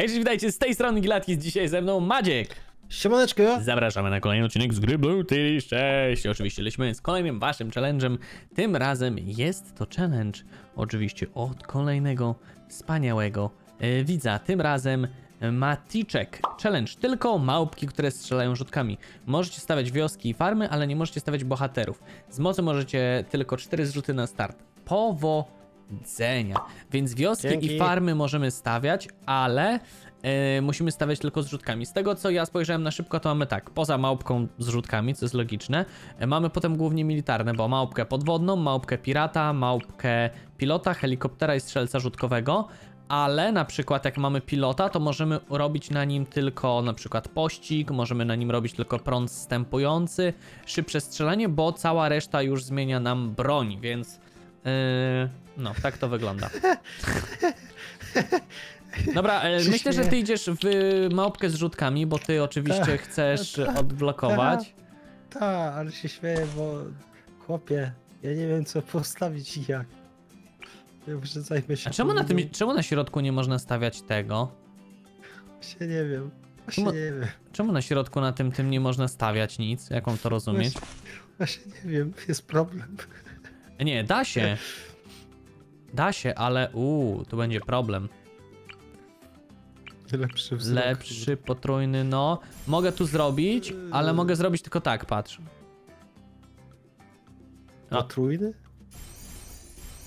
Hej, cześć, witajcie, z tej strony Gilatki, dzisiaj ze mną Madziek. Siemaneczko, Zapraszamy na kolejny odcinek z gry Blue Team 6. Oczywiście lecimy z kolejnym waszym challenge'em. Tym razem jest to challenge oczywiście od kolejnego wspaniałego e, widza. Tym razem Maticzek. Challenge tylko małpki, które strzelają rzutkami. Możecie stawiać wioski i farmy, ale nie możecie stawiać bohaterów. Z mocy możecie tylko 4 zrzuty na start. Powodzenia. Więc wioski i Dzięki. farmy możemy stawiać, ale e, musimy stawiać tylko zrzutkami. Z tego co ja spojrzałem na szybko, to mamy tak, poza małpką z rzutkami, co jest logiczne, e, mamy potem głównie militarne, bo małpkę podwodną, małpkę pirata, małpkę pilota, helikoptera i strzelca rzutkowego. Ale na przykład jak mamy pilota, to możemy robić na nim tylko na przykład pościg, możemy na nim robić tylko prąd zstępujący, szybsze strzelanie, bo cała reszta już zmienia nam broń, więc yy, no, tak to wygląda. Dobra, e, Się myślę, że ty idziesz w małpkę z rzutkami, bo ty oczywiście Tak, chcesz tak, odblokować. Ta, ale się śmieję, bo chłopie, ja nie wiem co postawić i jak. Zajmę się A czemu na, tym? czemu na środku nie można stawiać tego? Właśnie nie wiem. Właśnie Mo- nie wiem. Czemu na środku na tym tym nie można stawiać nic? Jak mam to rozumieć? Właśnie nie wiem, jest problem. Nie, da się. Da się, ale uuu, tu będzie problem. Lepszy wzrok. Lepszy, potrójny, no. Mogę tu zrobić, ale mogę zrobić tylko tak, patrz. No. Potrójny?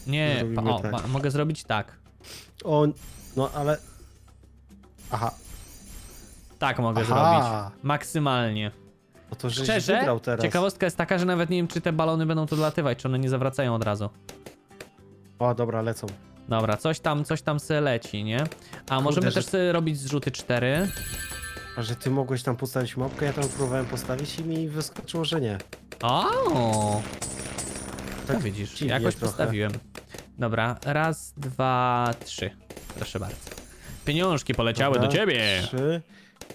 Nie, pa, o, tak. ma, mogę zrobić tak. O, no ale... Aha, Tak mogę Aha. zrobić. Maksymalnie. No to żeś Szczerze, wygrał teraz. ciekawostka jest taka, że nawet nie wiem, czy te balony będą tu latywać, czy one nie zawracają od razu. O, dobra, lecą. Dobra, coś tam, coś tam se leci, nie? A możemy że- też sobie robić zrzuty 4. A że ty mogłeś tam postawić mapkę, ja tam próbowałem postawić i mi wyskoczyło, że nie. O, Tak no widzisz, jakoś trochę. postawiłem. Dobra, raz, dwa, trzy. Proszę bardzo. Pieniążki poleciały Dobra, do ciebie. Trzy.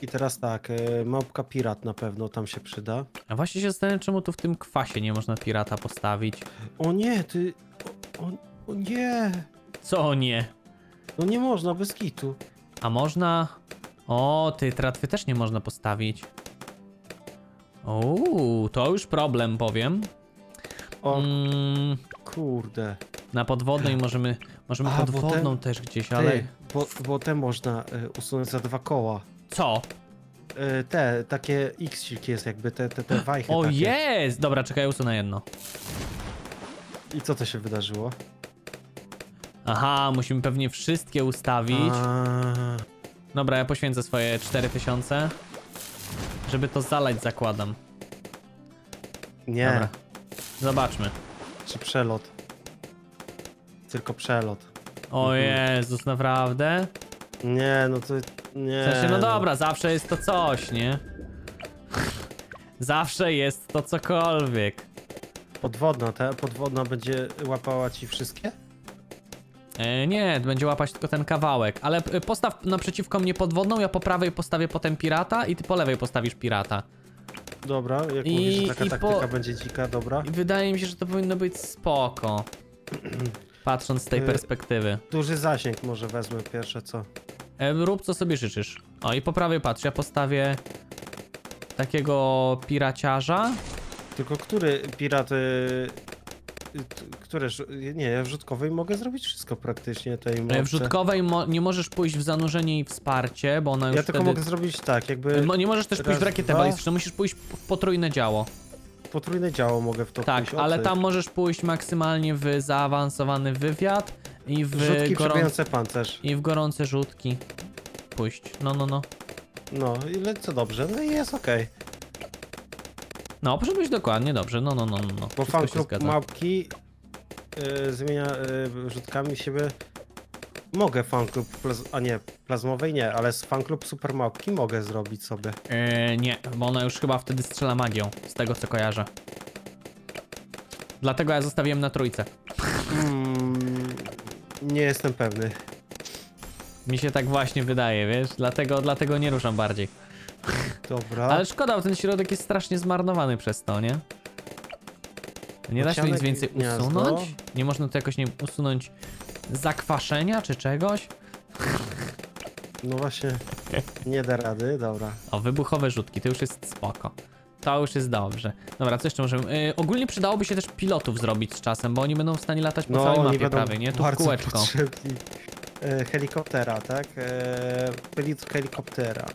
I teraz tak, e, małpka pirat na pewno tam się przyda. A właśnie się zastanawiam, czemu tu w tym kwasie nie można pirata postawić. O nie, ty... O, o, o nie! Co nie? No nie można, bez kitu. A można... O, ty tratwy też nie można postawić. Uuu, to już problem, powiem. O Mm, kurde. na podwodnej możemy, możemy A, bo podwodną też gdzieś, Ty, ale... bo, bo te można e, usunąć za dwa koła. Co? E, te, takie x jest jakby, te, te, te wajchy O, takie. jest! Dobra, czekaj, usunę jedno. I co to się wydarzyło? Aha, musimy pewnie wszystkie ustawić. A, Dobra, ja poświęcę swoje 4000. Żeby to zalać, zakładam. nie, Dobra. Zobaczmy. czy przelot. Tylko przelot. O. Jezus, naprawdę? Nie, no to nie. W sensie, no dobra, zawsze jest to coś, nie? Zawsze jest to cokolwiek. Podwodna, ta podwodna będzie łapała ci wszystkie? E, nie, będzie łapać tylko ten kawałek, ale e, postaw naprzeciwko mnie podwodną, ja po prawej postawię potem pirata i ty po lewej postawisz pirata. Dobra, jak I- mówisz, że taka i po- taktyka będzie dzika, dobra. I wydaje mi się, że to powinno być spoko. Patrząc z tej Y- perspektywy. Duży zasięg może wezmę pierwsze co. Rób co sobie życzysz. O i po prawej patrz, ja postawię takiego piraciarza. Tylko który pirat... y, y, Które... Nie, ja w rzutkowej mogę zrobić wszystko praktycznie tej E, mapce. W rzutkowej mo nie możesz pójść w zanurzenie i wsparcie, bo ona już Ja tylko wtedy... mogę zrobić tak, jakby Mo- Nie możesz też pójść w raz, rakietę dwa. balistyczną, musisz pójść w potrójne działo. potrójne działo mogę w to Tak, ale tam możesz pójść maksymalnie w zaawansowany wywiad i w, Rzutki gorąc... przebijające pancerz. i w gorące rzutki pójść. No, no, no. No, i lecę dobrze, no i jest okej. No, poszedłeś dokładnie dobrze, no, no, no, no. no. Bo fan klub mapki y, zmienia y, rzutkami siebie. Mogę fan klub, a nie, plazmowej nie, ale z fan klub super mapki mogę zrobić sobie. E, nie, bo ona już chyba wtedy strzela magią, z tego co kojarzę. Dlatego ja zostawiłem na trójce. Mm, nie jestem pewny. Mi się tak właśnie wydaje, wiesz? Dlatego, dlatego nie ruszam bardziej. Dobra. Ale szkoda, bo ten środek jest strasznie zmarnowany przez to, nie? Nie da się nic więcej gniazdo. usunąć? Nie można tu jakoś, nie wiem, usunąć zakwaszenia czy czegoś? No właśnie, nie da rady, dobra. O, wybuchowe rzutki, to już jest spoko. To już jest dobrze. Dobra, co jeszcze możemy... Yy, ogólnie przydałoby się też pilotów zrobić z czasem, bo oni będą w stanie latać po No, całej mapie prawie, nie? Tu w kółeczko. potrzebni. E, helikoptera, tak? Pilit helikoptera.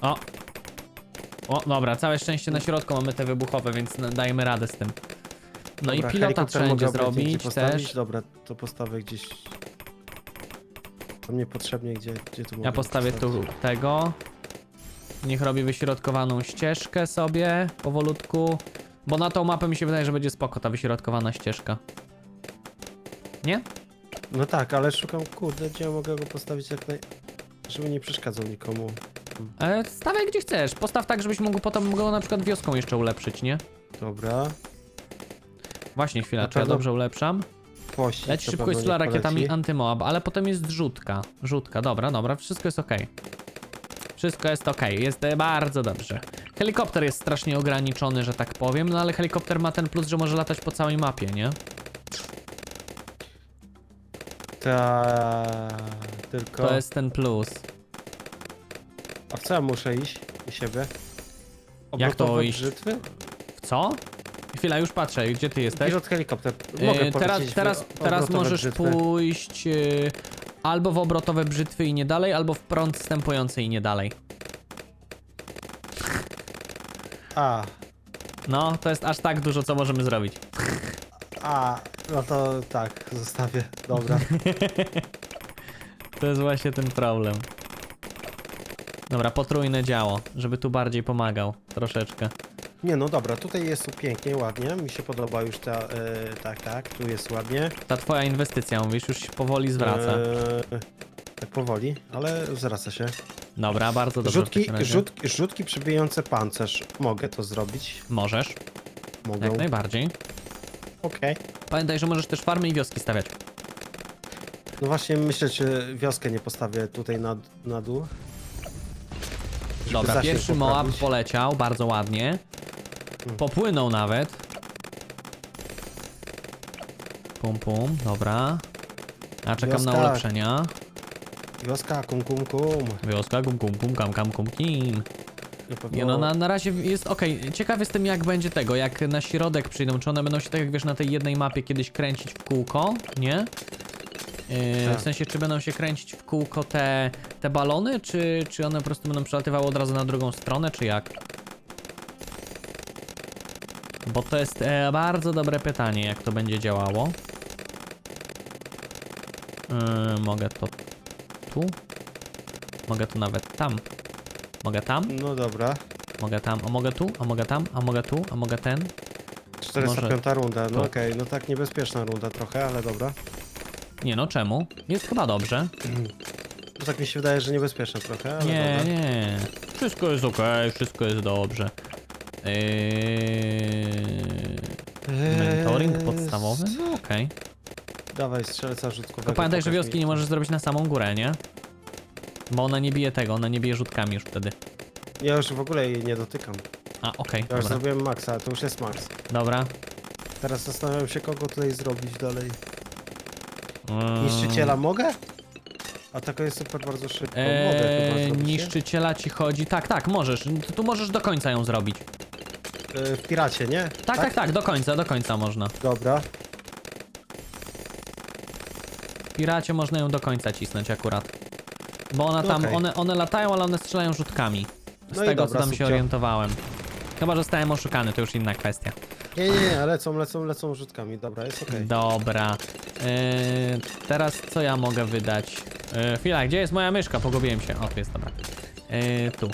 O! O, dobra, całe szczęście na środku mamy te wybuchowe, więc dajemy radę z tym. No Dobra, i pilota obojętnie gdzie zrobić też. Dobra, to postawię gdzieś... To mnie potrzebnie, gdzie, gdzie tu Ja postawię tu postawić? tego. Niech robi wyśrodkowaną ścieżkę sobie powolutku. Bo na tą mapę mi się wydaje, że będzie spoko ta wyśrodkowana ścieżka. Nie? No tak, ale szukam, kurde, gdzie ja mogę go postawić jak naj... Żeby nie przeszkadzał nikomu. E, stawiaj gdzie chcesz. Postaw tak, żebyś mógł potem go na przykład wioską jeszcze ulepszyć, nie? Dobra. Właśnie chwila, czy ja dobrze ulepszam? Pościg Leci to szybko i pewno strzela nie rakietami antymoab, ale potem jest rzutka. Rzutka, dobra, dobra, wszystko jest ok. Wszystko jest ok, jest bardzo dobrze. Helikopter jest strasznie ograniczony, że tak powiem, no ale helikopter ma ten plus, że może latać po całej mapie, nie? Ta... Tylko... To jest ten plus. A w co ja muszę iść u siebie? Jak to iść? Brzytwy? W co? Chwila, już patrzę, gdzie ty jesteś? Pilot helikopter. Mogę teraz w teraz, teraz obrotowe możesz brzytwy. pójść e, albo w obrotowe brzytwy i nie dalej, albo w prąd wstępujący i nie dalej. A, No, to jest aż tak dużo, co możemy zrobić. a, no to tak, zostawię. Dobra. To jest właśnie ten problem. Dobra, potrójne działo, żeby tu bardziej pomagał. Troszeczkę. Nie no dobra, tutaj jest tu pięknie, ładnie. Mi się podoba już ta, tak, tak, tu jest ładnie. Ta twoja inwestycja, mówisz, już się powoli zwraca. E, tak powoli, ale zwraca się. Dobra, bardzo dobrze Rzutki, rzut, rzutki przybijające pancerz. Mogę to zrobić. Możesz, Mogę. jak najbardziej. Okej. Pamiętaj, że możesz też farmy i wioski stawiać. No właśnie myślę, czy wioskę nie postawię tutaj na, na dół. Dobra, pierwszy Moab poprawić. poleciał, bardzo ładnie. Popłynął nawet. Pum pum, dobra. Ja czekam na Wioska. ulepszenia. Wioska, kum kum kum. Wioska, kum kum kum, kam kam kum kim. Na. Nie no, na, na razie jest okej. Ciekaw jestem jak będzie tego, jak na środek przyjdą, czy one będą się tak jak wiesz na tej jednej mapie kiedyś kręcić w kółko, nie? Yy, Tak. W sensie, czy będą się kręcić w kółko te, te balony, czy, czy one po prostu będą przelatywały od razu na drugą stronę, czy jak? Bo to jest e, bardzo dobre pytanie, jak to będzie działało. Yy, mogę to tu? Mogę to nawet tam. Mogę tam? No dobra. Mogę tam, a mogę tu, a mogę tam, a mogę tu, a mogę ten. 405 runda, no tu. okej, no tak niebezpieczna runda trochę, ale dobra. Nie no, czemu? Jest chyba dobrze. No tak mi się wydaje, że niebezpieczna trochę, ale Nie, dobra. nie. Wszystko jest okej, wszystko jest dobrze. Eee, mentoring Eee, podstawowy? No okej. Dawaj, strzelca rzutkowego. Tylko pamiętaj, że wioski nie możesz zrobić na samą górę, nie? Bo ona nie bije tego, ona nie bije rzutkami już wtedy. Ja już w ogóle jej nie dotykam. A, okej, Ja już dobra. zrobiłem maksa, to już jest max. Dobra. Teraz zastanawiam się, kogo tutaj zrobić dalej. Mm, Niszczyciela mogę? A taka jest super bardzo szybko. mogę chyba Eee, zrobić, nie? niszczyciela ci chodzi. Tak, tak, możesz. Tu możesz do końca ją zrobić. Eee, w piracie, nie? Tak, tak, tak, do końca, do końca można. Dobra. W Piracie można ją do końca cisnąć akurat. Bo ona tam, Okej. one, one latają, ale one strzelają rzutkami. Z No i tego, dobra, co tam się subcio. orientowałem. Chyba, że zostałem oszukany, to już inna kwestia. Nie, nie, nie, lecą, lecą, lecą rzutkami. Dobra, jest okej. Dobra. Yy, teraz co ja mogę wydać? Yy, chwila, gdzie jest moja myszka? Pogubiłem się. O, tu jest, dobra. Yy, tu.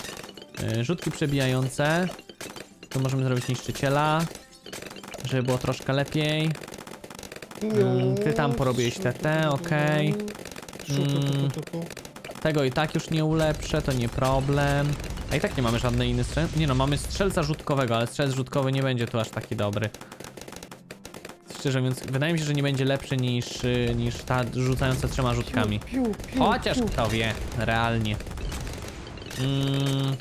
Yy, rzutki przebijające. Tu możemy zrobić niszczyciela. Żeby było troszkę lepiej. Mm, ty tam porobiłeś TT, okej. Mm. Tego i tak już nie ulepszę, to nie problem. A i tak nie mamy żadnej innej strzel... Nie no, mamy strzelca rzutkowego, ale strzelec rzutkowy nie będzie tu aż taki dobry. Szczerze mówiąc, wydaje mi się, że nie będzie lepszy niż, niż ta rzucająca trzema rzutkami. Chociaż kto wie, realnie. Mm.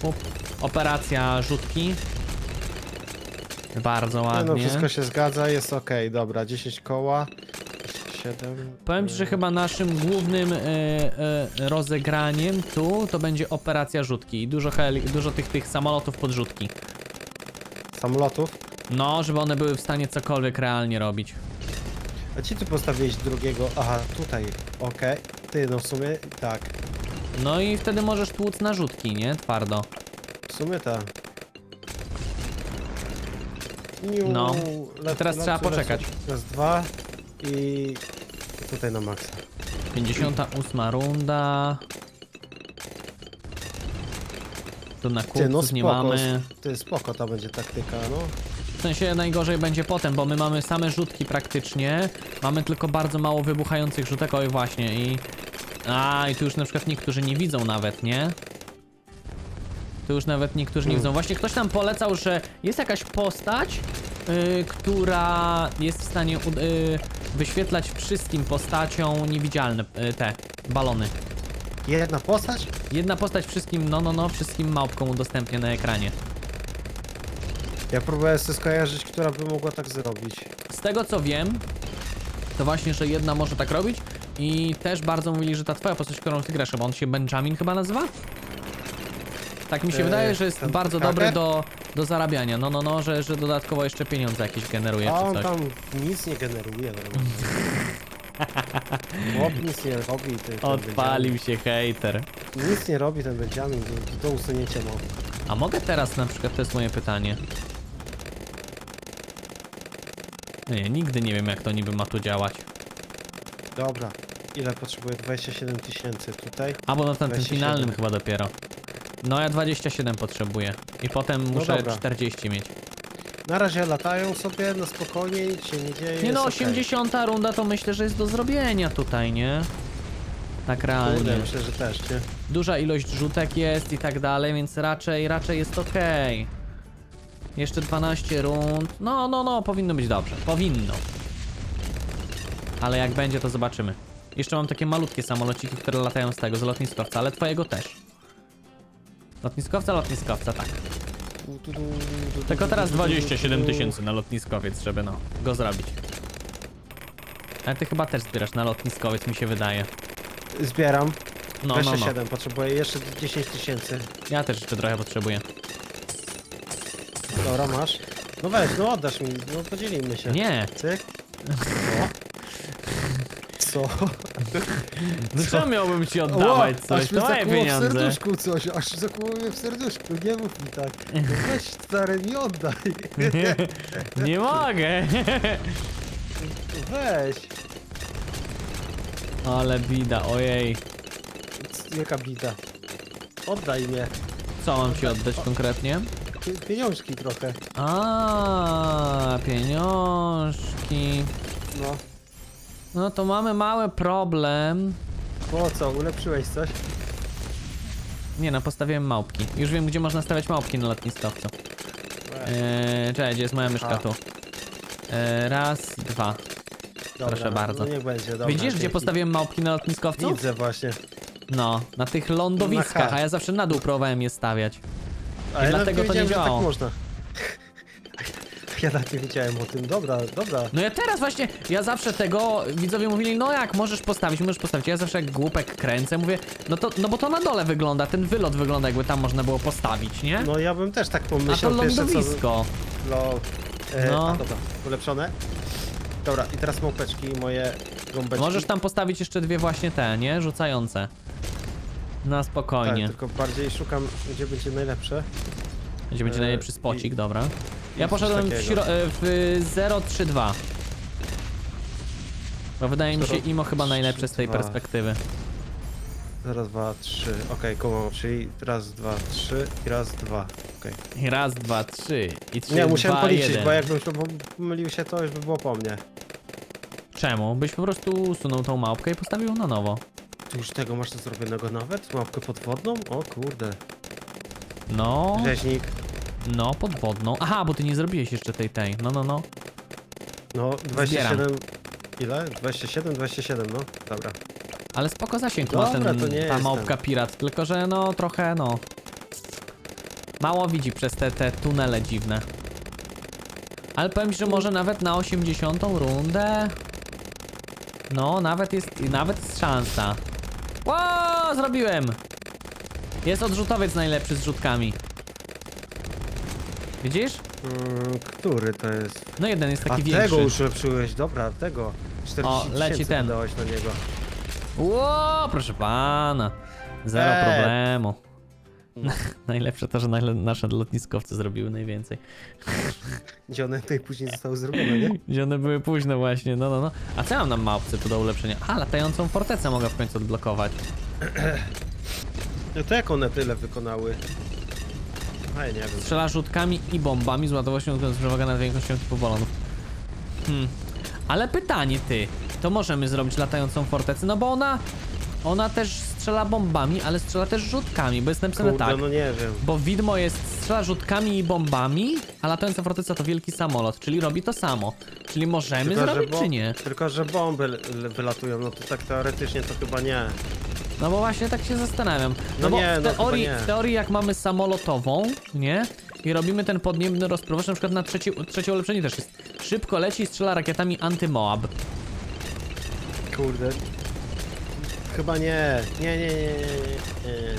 Pup. Operacja rzutki. Bardzo Nie, ładnie. no wszystko się zgadza, jest okej, dobra, 10 koła. 27. Powiem ci, że e, chyba naszym głównym e, e, rozegraniem tu to będzie operacja rzutki i dużo, dużo tych, tych samolotów podrzutki. Samolotów. No, żeby one były w stanie cokolwiek realnie robić. A ci tu postawiłeś drugiego. Aha, tutaj. Okej. Ty, no w sumie tak. No i wtedy możesz tłuc na rzutki, nie? Twardo. W sumie tak. No. Le- Teraz trzeba poczekać. Raz, dwa i tutaj na maksa. 58 runda. Tu na Ty, no kupców nie spoko. mamy. Ty, spoko ta będzie taktyka, no. W sensie najgorzej będzie potem, bo my mamy same rzutki praktycznie. Mamy tylko bardzo mało wybuchających rzutek, oj właśnie i... A, i tu już na przykład niektórzy nie widzą nawet, nie? Tu już nawet niektórzy nie Mm. widzą. Właśnie ktoś nam polecał, że jest jakaś postać, yy, która jest w stanie yy, wyświetlać wszystkim postaciom niewidzialne yy, te balony. Jedna postać? Jedna postać wszystkim, no no no, wszystkim małpkom udostępnia na ekranie. Ja próbuję sobie skojarzyć, która by mogła tak zrobić. Z tego co wiem, to właśnie, że jedna może tak robić i też bardzo mówili, że ta twoja postać, którą ty grasz, bo on się Benjamin chyba nazywa? Tak mi się Eee, wydaje, że jest bardzo haker? dobry do, do zarabiania. No, no, no, że, że dodatkowo jeszcze pieniądze jakieś generuje A czy on coś. tam nic nie generuje. Chłop nic nie robi. Ten, ten Odpalił się hater. Nic nie robi ten Benjamin, do, do usunięcia no. A mogę teraz na przykład, to jest moje pytanie. Nie, nigdy nie wiem jak to niby ma tu działać. Dobra. Ile potrzebuję? 27 tysięcy tutaj. A bo na tym 27. finalnym chyba dopiero. No ja 27 potrzebuję. I potem muszę No dobra. 40 mieć. Na razie latają sobie na spokojnie, nic się nie dzieje. Nie no, jest okej. 80 runda to myślę, że jest do zrobienia tutaj, nie? Tak realnie. Kurde, myślę, że też, nie? Duża ilość rzutek jest i tak dalej, więc raczej, raczej jest okej. Jeszcze 12 rund. No, no, no, powinno być dobrze. Powinno. Ale jak będzie, to zobaczymy. Jeszcze mam takie malutkie samolociki, które latają z tego, z lotniskowca, ale twojego też. Lotniskowca, lotniskowca, tak. Tylko teraz 27 tysięcy na lotniskowiec, żeby no, go zrobić. Ale ty chyba też zbierasz na lotniskowiec, mi się wydaje. Zbieram. No, no, no. 27, potrzebuję jeszcze 10 tysięcy. Ja też jeszcze trochę potrzebuję. Dobra, masz. No weź, no oddasz mi, no podzielimy się. Nie, Cyk. O. Co? no Co? miałbym ci oddawać O, coś? aż To moje w serduszku coś, aż zakłuło mnie w serduszku, nie mów mi tak. Weź stary, mi oddaj. Nie mogę. Weź. Ale bida, ojej. Jaka bida. Oddaj mnie. Co mam ci oddać konkretnie? Pie- Pieniążki trochę. A, pieniążki. No. No to mamy mały problem. Po co, ulepszyłeś coś? Nie no, postawiłem małpki. Już wiem, gdzie można stawiać małpki na lotniskowcu. Eee, czekaj, gdzie jest moja myszka A. tu? Eee, raz, dwa. Dobra, proszę bardzo. No niech będzie, dobra. Widzisz, gdzie postawiłem małpki na lotniskowcu? Widzę właśnie. No, na tych lądowiskach, a ja zawsze na dół próbowałem je stawiać. Ale dlatego nawet to nie że działało. Tak można. Ja nawet nie wiedziałem o tym. Dobra, dobra. No ja teraz właśnie, ja zawsze tego, widzowie mówili, no jak, możesz postawić, możesz postawić. Ja zawsze jak głupek kręcę, mówię, no to, no bo to na dole wygląda, ten wylot wygląda jakby tam można było postawić, nie? No ja bym też tak a to pomyślał pierwsze co... lądowisko. No, e, No. A, dobra, ulepszone. Dobra, i teraz małpeczki, moje gąbeczki. Możesz tam postawić jeszcze dwie właśnie te, nie? Rzucające. Na Tak, spokojnie. tylko bardziej szukam, gdzie będzie najlepsze. Gdzie będzie e, najlepszy spocik, i- dobra. Ja poszedłem w, śro- e, w 032. Bo wydaje mi się Imo chyba najlepsze z tej 032. perspektywy. Raz, dwa, trzy. Okej, kumam, czyli raz, dwa, trzy i raz, dwa. Okej. I raz, dwa, trzy. I trzy, Nie, musiałem dwa, policzyć, jeden. bo jakbym pomylił się, to już by było po mnie. Czemu? Byś po prostu usunął tą małpkę i postawił na nowo. Ty już tego masz to zrobionego nawet? Małpkę podwodną? O kurde. No, Rzeźnik. No, podwodną. Aha, bo ty nie zrobiłeś jeszcze tej, tej. No, no, no. No, 27... Ile? 27, 27, no. Dobra. Ale spoko zasięg ma Dobra, ten, to nie ta małpka pirat, tylko że no, trochę, no... Mało widzi przez te, te tunele dziwne. Ale powiem ci, że może nawet na 80 rundę... No, nawet jest, nawet jest szansa. Ło, zrobiłem! Jest odrzutowiec najlepszy z rzutkami. Widzisz? Mm, który to jest? No jeden jest A taki tego większy. już ulepszyłeś, dobra, tego. 40 O, leci ten. wydałeś na niego. Ło, proszę pana. Zero Eee. problemu. No. Najlepsze to, że nasze lotniskowce zrobiły najwięcej. Gdzie one tutaj później zostały zrobione, nie? Gdzie one były późno właśnie, no no no. A co ja mam na mapce tu do ulepszenia? A, latającą fortecę mogę w końcu odblokować. No to jak one tyle wykonały? A ja nie wiem. Strzela rzutkami i bombami z ładowością, która przewaga nad większością typu balonów. Hmm. Ale pytanie ty, to możemy zrobić latającą fortecę, no bo ona, ona też strzela bombami, ale strzela też rzutkami, bo jest napisane Kurde, tak. no nie wiem. Bo widmo jest strzela rzutkami i bombami, a latająca forteca to wielki samolot, czyli robi to samo. Czyli możemy Tylko, zrobić czy nie? Tylko, że bomby wylatują, no to tak teoretycznie to chyba nie. No bo właśnie tak się zastanawiam. No, No bo nie, w, no teorii, nie. w teorii jak mamy samolotową, nie? I robimy ten podniebny rozprowacz, na przykład na trzecie, trzecie ulepszenie też jest. Szybko leci i strzela rakietami anty-Moab. Kurde. Chyba nie. Nie, nie, nie, nie, nie.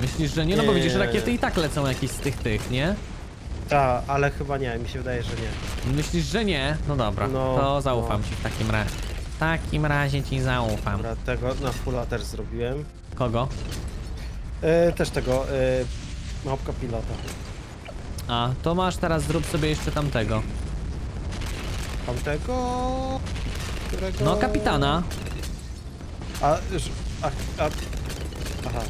Myślisz, że nie? No bo widzisz, rakiety i tak lecą jakieś z tych tych, nie? Ta, ale chyba nie, mi się wydaje, że nie. Myślisz, że nie? No dobra, No, to zaufam no. ci w takim razie. W takim razie ci zaufam. Dobra, tego na fulla też zrobiłem. Kogo? E, też tego, e, małpka pilota. A, to masz teraz, zrób sobie jeszcze tamtego. Tamtego... Którego... No, kapitana. A, a, a... Aha.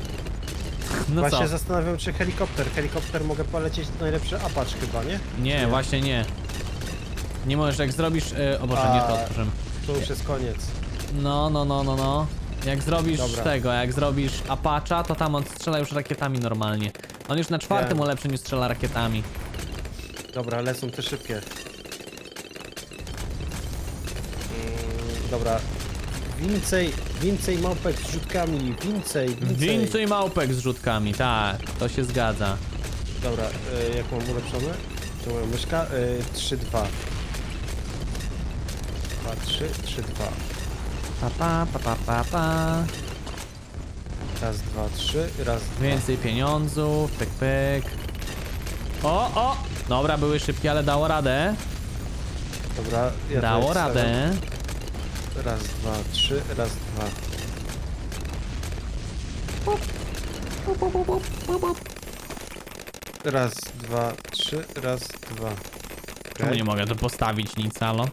No Właśnie co? zastanawiam, czy helikopter. Helikopter mogę polecieć najlepszy Apache chyba, nie? Nie, właśnie nie. Nie możesz, jak zrobisz... Yy, o Boże, nie to A. otworzymy. To już jest koniec. No, no, no, no, no. Jak zrobisz Dobra. tego, jak zrobisz Apacha, to tam on strzela już rakietami normalnie. On już na czwartym Wiem. ulepszeniu strzela rakietami. Dobra, lecą te szybkie. Mm, dobra. Więcej, więcej małpek z rzutkami, więcej, więcej. Więcej małpek z rzutkami, tak, to się zgadza. Dobra, y, jak mam ulepszone? To moja myszka? Y, 3, 2. 2, 3, 3, 2. Pa, pa, pa, pa, pa, pa. Raz, dwa, trzy, raz, dwa. Więcej pieniądzów, pyk, pyk. O, o! Dobra, były szybkie, ale dało radę. Dobra, ja dało radę. wstawiam. Raz, dwa, trzy, raz, dwa. Raz, dwa, trzy, raz, dwa. Czemu Okej. nie mogę tu postawić nic, halo?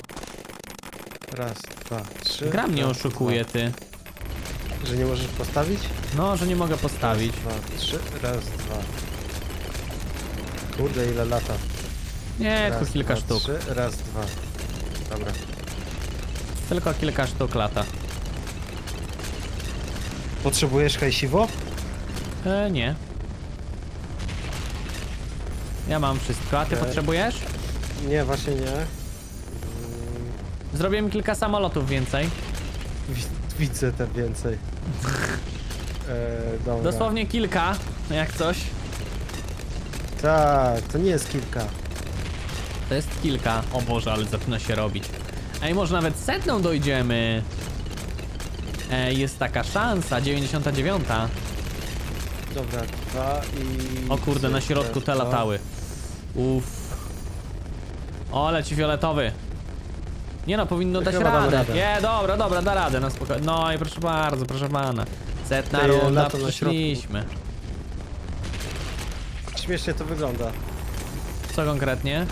Raz, dwa, trzy. Gra mnie raz, oszukuje, ty. Dwa. Że nie możesz postawić? No, że nie mogę postawić. Raz, dwa, trzy, raz, dwa. Kurde, ile lata. Nie, raz, tylko kilka dwa, sztuk. Trzy, raz, dwa. Dobra. Tylko kilka sztuk lata. Potrzebujesz hajsiwo? E, nie. Ja mam wszystko, a ty Okej. potrzebujesz? Nie, właśnie nie. Zrobiłem kilka samolotów więcej. wi- Widzę te więcej. E, dobra. Dosłownie kilka, jak coś. Tak, to nie jest kilka. To jest kilka. O Boże, ale zaczyna się robić. Ej, może nawet setną dojdziemy. Ej, jest taka szansa, 99. Dobra, dwa i... O kurde, na środku te latały. Uff. O, leci fioletowy. Nie no, powinno dać Chyba radę. radę. Nie, dobra, dobra, da radę, na spokojnie. No i proszę bardzo, proszę pana. Setna Ty, runda lato na przyszliśmy. Śmiesznie to wygląda. Co konkretnie?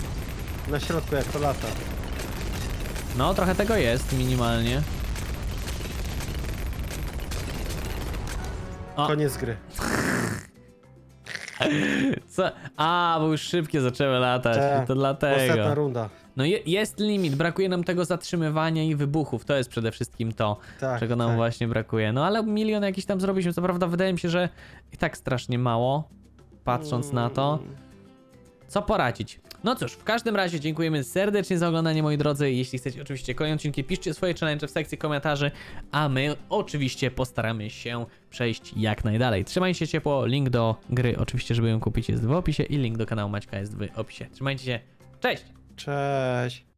Na środku jak to lata. No, trochę tego jest, minimalnie. O. Koniec gry. Co? A, bo już szybkie zaczęły latać, Tak, to Ostatnia dlatego. runda. No je, jest limit, brakuje nam tego zatrzymywania i wybuchów, to jest przede wszystkim to, Tak, czego nam tak. właśnie brakuje. No ale milion jakiś tam zrobiliśmy, co prawda wydaje mi się, że i tak strasznie mało, patrząc na to. Mm, Co poradzić? No cóż, w każdym razie dziękujemy serdecznie za oglądanie, moi drodzy. Jeśli chcecie oczywiście kolejne odcinki, piszcie swoje challenge w sekcji komentarzy, a my oczywiście postaramy się przejść jak najdalej. Trzymajcie się ciepło, link do gry oczywiście, żeby ją kupić jest w opisie i link do kanału Maćka jest w opisie. Trzymajcie się, cześć! Cześć.